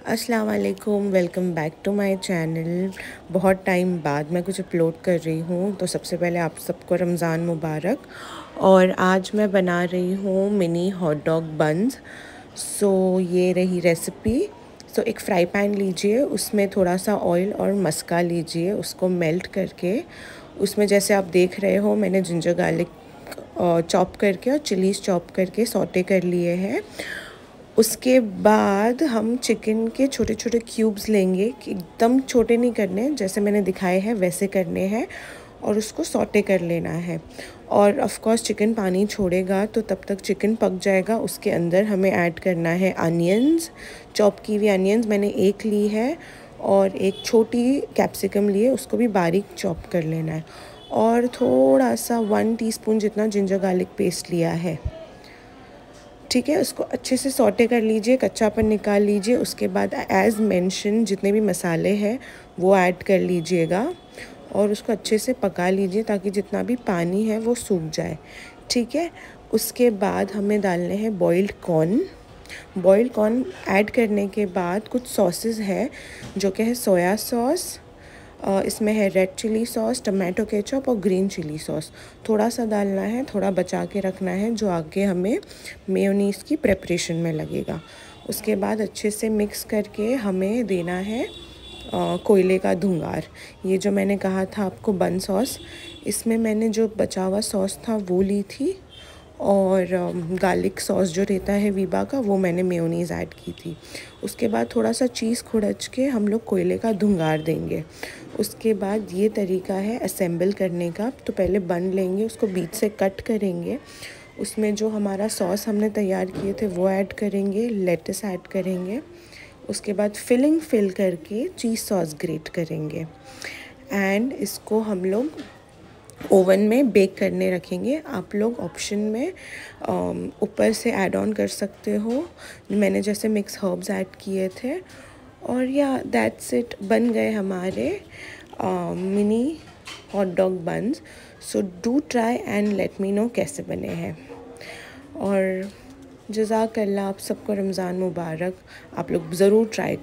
अस्सलाम वालेकुम welcome back to my channel बहुत टाइम बाद मैं कुछ अपलोड कर रही हूँ तो सबसे पहले आप सबको रमज़ान मुबारक। और आज मैं बना रही हूँ mini hot dog buns so ये रही रेसिपी सो एक फ्राई पैन लीजिए, उसमें थोड़ा सा ऑयल और मस्का लीजिए, उसको मेल्ट करके। उसमें जैसे आप देख रहे हो, मैंने जिंजर गार्लिक चॉप करके और चिलीज़ चॉप करके सोटे कर लिए हैं। उसके बाद हम चिकन के छोटे छोटे क्यूब्स लेंगे एकदम छोटे नहीं करने, जैसे मैंने दिखाए हैं, वैसे करने हैं और उसको सोटे कर लेना है। और ऑफ़ कोर्स चिकन पानी छोड़ेगा तो तब तक चिकन पक जाएगा। उसके अंदर हमें ऐड करना है अनियंस चॉप की हुई अनियंस मैंने एक ली है और एक छोटी कैप्सिकम लिए उसको भी बारीक चॉप कर लेना है। और थोड़ा सा वन टीस्पून जितना जिंजर गार्लिक पेस्ट लिया है। ठीक है, उसको अच्छे से सोटे कर लीजिए कच्चापन निकाल लीजिए, उसके बाद एज़ मेंशन जितने भी मसाले हैं, वो ऐड कर लीजिएगा और उसको अच्छे से पका लीजिए ताकि जितना भी पानी है वो सूख जाए। ठीक है, उसके बाद हमें डालने हैं boiled corn boiled corn add करने के बाद कुछ सॉसेस है जो कि है सोया सॉस इसमें है red chilli sauce tomato ketchup और ग्रीन चिली सॉस थोड़ा सा डालना है, थोड़ा बचा के रखना है, जो आगे हमें मेयोनीस की प्रेपरेशन में लगेगा। उसके बाद अच्छे से मिक्स करके हमें देना है कोयले का धुंगार। ये जो मैंने कहा था आपको बन सॉस इसमें मैंने जो बचा हुआ सॉस था वो ली थी। और गार्लिक सॉस जो रहता है वीबा का, वो मैंने मेयोनीज़ ऐड की थी। उसके बाद थोड़ा सा चीज़ खुड़च के हम लोग कोयले का धुंगार देंगे। उसके बाद ये तरीका है असेंबल करने का। तो पहले बन लेंगे, उसको बीच से कट करेंगे। उसमें जो हमारा सॉस हमने तैयार किए थे, वो ऐड करेंगे लेटस ऐड करेंगे। उसके बाद फिलिंग फिल करके चीज़ सॉस ग्रेट करेंगे। एंड इसको हम लोग ओवन में बेक करने रखेंगे। आप लोग ऑप्शन में ऊपर से ऐड ऑन कर सकते हो। मैंने जैसे मिक्स हर्ब्स ऐड किए थे। और या दैट्स इट बन गए हमारे mini hot dog buns so do try and let me know कैसे बने हैं। और जजाकल्ला, आप सबको रमज़ान मुबारक। आप लोग ज़रूर ट्राई